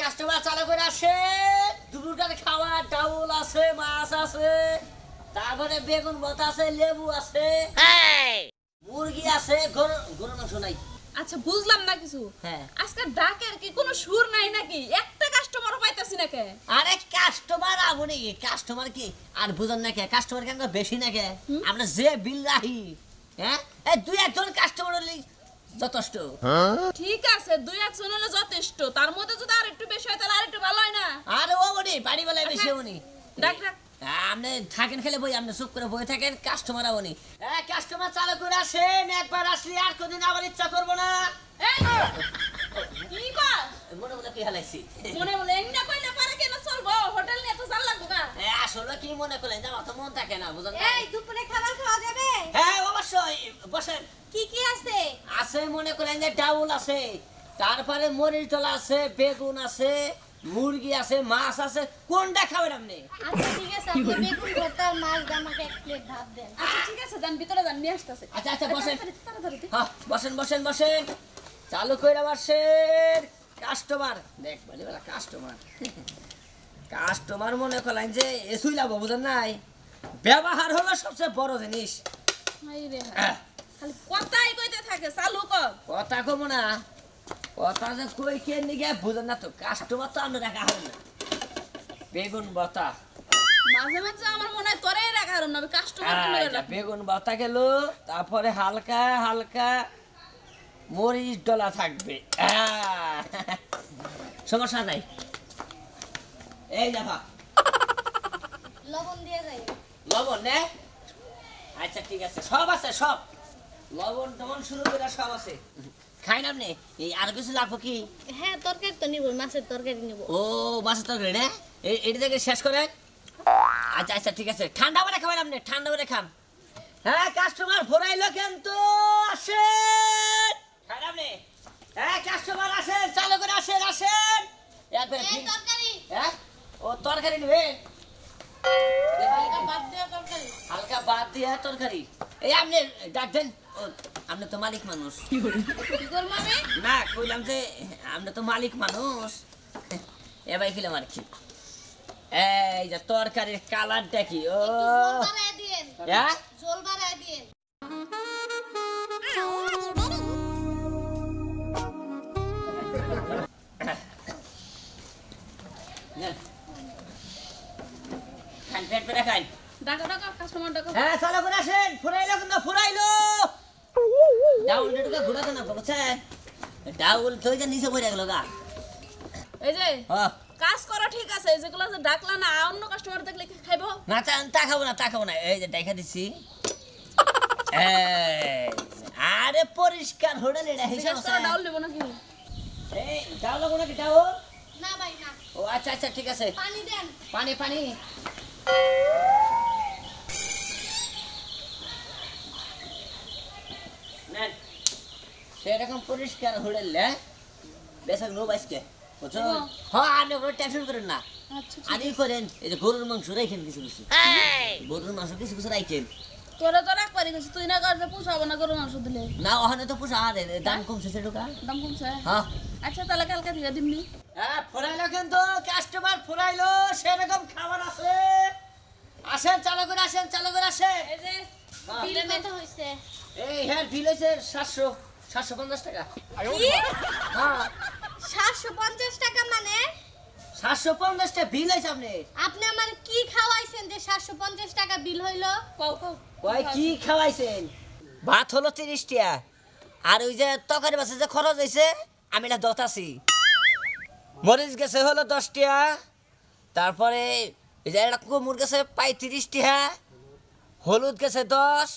Customer চালু করে আসে। দুপুরকার খাবার ডাউল আছে মাছ আছে তারপরে বেগুন ভর্তা আছে লেবু আছে মুরগি আছে গরু গরু মাংস নাই। আচ্ছা বুঝলাম না কিছু। হ্যাঁ। আজকে ডাকের কি কোনো সুর নাই নাকি? একটা কাস্টমারও পাইতাছি না কে? আরে কাস্টমার আবনি কাস্টমার কি? আর বুঝেন না কে? কাস্টমার কেন বেশি না কে? আমরা যে বিল রাহি হ্যাঁ এই দুই একজন কাস্টমার হলেই যথেষ্ট। ঠিক আছে দুই একজন হলে যথেষ্ট। তার মধ্যে যদি আর একটু বেশি হয় তাহলে আর একটু ভালো হয় না? আর ও বনি বাড়ি বেলায় বেশি উনি ডাক ডাক আপনি থাকেন খেলে বই আপনি চুপ করে বই থাকেন কাস্টমার হ্যাঁ কাস্টমার চালু করে আসেন একবার আসলে আর কোনদিন আবার ইচ্ছা করব না। এই কি কর মনে মনে কি হালাইছি? মনে মনে এমনি কইলে পারে কেন চলবো? হোটেল নিয়ে তো জাল লাগবো আসলে কি মনে করলেন? যে অত মন থাকে না বুঝলেন এই দুপুরে খাবার খাওয়া যাবে? হ্যাঁ অবশ্যই। বসেন কি কি আছে? আছে মনে করেন যে ডাউল আছে তারপরে মরিচ ডলা আছে বেগুন আছে মুরগি আছে মাছ আছে কোনটা খাবেন আপনি? আচ্ছা ঠিক আছে আপনি বেগুন ভর্তা আর মাছ দিয়ে আমাকে এক প্লেট ভাত দেন। আচ্ছা ঠিক আছে যান ভিতরে যান নিয়ে আসতেছে। আচ্ছা আচ্ছা বসেন। হ্যাঁ বসেন বসেন বসেন। চালু করে বসেন কাস্টমার। দেখ বলা কাস্টমার। কাস্টমার মনে করলেন যে এসুই লাভ বুঝেন নাই? ব্যবহার হলো সবচেয়ে বড় জিনিস। খালি কথাই কইতে থাকে চালু কর। কথা না। কথা যে কই কে নিগে বুঝেন না তো কাস্টমার তো আমরা রাখা হবে না বেগুন বতা। মাঝে মাঝে আমার মনে হয় তোরাই রাখা হারুন না কাস্টমার আচ্ছা, বেগুন বতা গেল তারপরে হালকা হালকা মরিচ ডলা থাকবে। সমস্যা নাই। এই দেখো। লবণ দিয়ে যাই লবণ নে। আচ্ছা ঠিক আছে। সব আছে সব। লবণ টবণ শুরু করে সব আছে। খাই না আপনি? এই আর কিছু লাগবো কি? হ্যাঁ তরকারি তো নিব মাছের তরকারি নিব। ও মাছের তরকারি না। এটি থেকে শেষ করেন। আচ্ছা আচ্ছা ঠিক আছে। ঠান্ডা করে খাবেন আপনি? ঠান্ডা করে খান। হ্যাঁ কাস্টমার ভরাইলো কিন্তু আসেন খান আপনি? হ্যাঁ কাস্টমার আসেন চালু করে আসেন আসেন। একবারে এই ঠিক- তরকারি হ্যাঁ ও তরকারি নেবে? হালকা বাদ দিয়ে তরকারি। এই আপনি ডাকবেন আপনি তো মালিক মানুষ। না কইলাম যে আপনি তো মালিক মানুষ। এবার খেলাম আর কি। এই যে তরকারির কালারটা কি? ও। হ্যাঁ? ডাউল ডেটুকে ঘুরাতে না বুঝছেন ডাউল ওই যে নিচে পড়ে গেল গা। এই যে কাজ করা ঠিক আছে যেগুলো যে ডাকলা না অন্য কাস্টমার দেখলে কি খাইবো? না তা তা খাব না তা খাব না। এই যে দেখা দিচ্ছি। এই, আরে পরিষ্কার হোটেল এটা হিসাব করে ডাউল নেব নাকি? এই ডাউল লাগবো নাকি ডাউল? না ভাই না। ও আচ্ছা আচ্ছা ঠিক আছে। পানি দেন। পানি পানি। সেরকম পরিষ্কার হ্যাঁ বেশক নো বাইসকে বুঝছ? হ্যাঁ। আপনি কোনো টেনশন করেন না। আচ্ছা আদি করেন এই যে গরুর মাংস রাখেন কিছু কিছু গরুর মাংস কিছু কিছু রাখেন তোরা তো রাখ পারি গেছিস তুই না করতে পুষাবো না গরু মাংস দিলে। না ওখানে তো পোষা আরে দাম কমছে সে সেটুকা। দাম কমছে? হ্যাঁ। আচ্ছা তাহলে কালকে থেকে দিমনি হ্যাঁ ফুরাইলো কিন্তু কাস্টমার ফুরাইলো সেরকম খাবার আছে। আসেন চালু করে আসেন চালু করে আসেন। এই যে হ্যাঁ। বিল কত হইছে? এই হ্যাঁ বিল হয়েছে সাতশো। সাতশো পঞ্চাশ টাকা। হ্যাঁ। সাতশো পঞ্চাশ টাকা মানে? সাতশো পঞ্চাশ টাকা বিল হয়েছে আপনি। আপনি আমার কি খাওয়াইছেন যে সাতশো পঞ্চাশ টাকা বিল হইল? কও কও। কি খাওয়াইছেন? ভাত হলো তিরিশ টাকা আর ওই যে তরকারি বাসে যে খরচ হয়েছে আমি না দত আছি। মরিচ গেছে হলো দশ টাকা তারপরে এই যে একটা কুমুর গেছে পাই পঁয়ত্রিশ টাকা হলুদ গেছে দশ।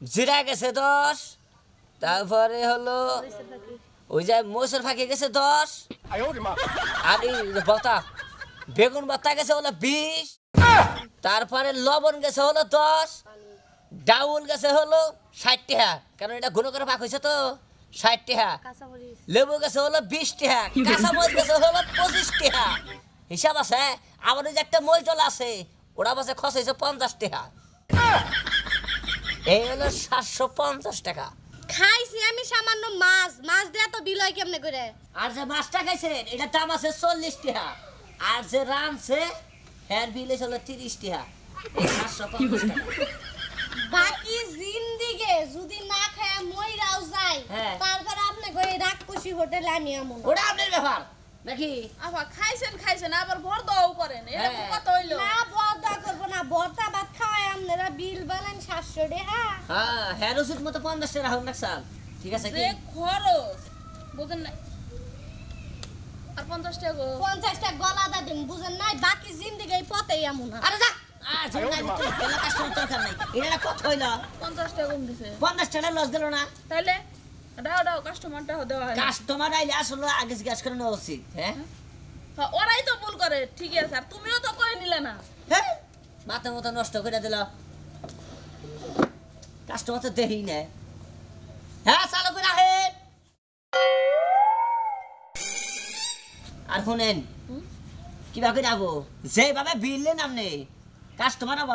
জিরা গেছে দশ। তারপরে হলো ওই যে মসুর ফাঁকি গেছে দশ। আর বতা, বেগুন বত্তা গেছে হলো বিশ। তারপরে লবণ গেছে হলো দশ। ডাউল গেছে হলো ষাট টাকা কারণ এটা গুণ করে ভাগ হয়েছে তো? ষাট টাকা লেবু গেছে হলো বিশ টাকা কাঁচামরিচ গেছে হলো পঁচিশ টাকা হিসাব আছে? আবার ওই যে একটা মইজল আছে, ওরা বসে খসাইছে পঞ্চাশ টাকা এই হলো সাতশো পঞ্চাশ টাকা। খাইছি আমি সামান্য মাছ। মাছ দেয়া তো বিল হয় কেমনে করে? আর যে মাছটা খাইছেন এটা দাম আছে চল্লিশ টাকা আর যে রানছে হেয়ার বিল হলো তিরিশ টাকা এই সাতশো পঞ্চাশ টাকা। বাকি জিন্দিগে যদি না খায় মইরাও যাই হ্যাঁ। তারপরে আপনি কই রাক্ষসী হোটেলে আমি আমু। ওটা আপনার ব্যাপার নাকি? আবার খাইছেন খাইছেন আবার ভর দাও করেন এটা হ্যাঁ। কত হইল। না বর্দা করব না বর্দা ভাত খাওয়াই আপনারা বিল বানান সাতশো টাকা। হ্যাঁ হেয়ার ওষুধ মতো পঞ্চাশ টাকা হোক নাকসাল ঠিক আছে কি? খরচ বুঝেন না আর পঞ্চাশ টাকা গো। পঞ্চাশটা গলাদা দিন বুঝেন নাই? বাকি জিন্দিগে এই না। আরে যা কাস্টমার টাকা টাকা গেল না। হয় না। আইলে আসলে আগে জিজ্ঞাসা করে নেওয়া উচিত হ্যাঁ? হ্যাঁ, ওরাই তো ভুল করে। ঠিক আছে আর তুমিও তো করে নিলে না। হ্যাঁ? মাথা মতো নষ্ট করে দিল। কাস্টমার তো দেহি না। হ্যাঁ চালু করে আহেন আর শুনেন? কিবা করে যাব যেভাবে বিললেন আপনি কাস্টমার হব।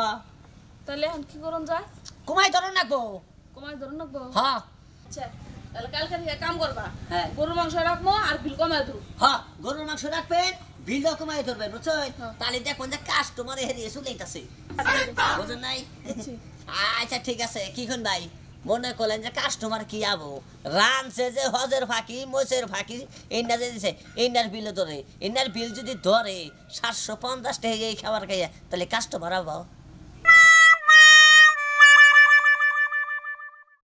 তাহলে এখন কি করুন যায়? কমাই ধরুন রাখব কমাই ধরুন রাখব হ্যাঁ আচ্ছা তাহলে কালকে কাম করবা। হ্যাঁ। গরুর মাংস রাখব আর বিল কমাই দেবো। হ্যাঁ গরুর মাংস রাখবেন বিলও কমাই ধরবেন বুঝছেন হ্যাঁ। তাহলে দেখুন যে কাস্টমার হেরিয়ে চলেইতাছে বুঝেন নাই? আচ্ছা ঠিক আছে। কি খুন ভাই? মনে করলেন যে কাস্টমার কি আবো? রানছে যে হজের ফাঁকি মোচের ফাঁকি ইন্ডার যে দিছে ইন্ডার বিল ধরে। ইন্ডার বিল যদি ধরে সাতশো পঞ্চাশ টাকা এই খাবার খাইয়া তাহলে কাস্টমার আবো?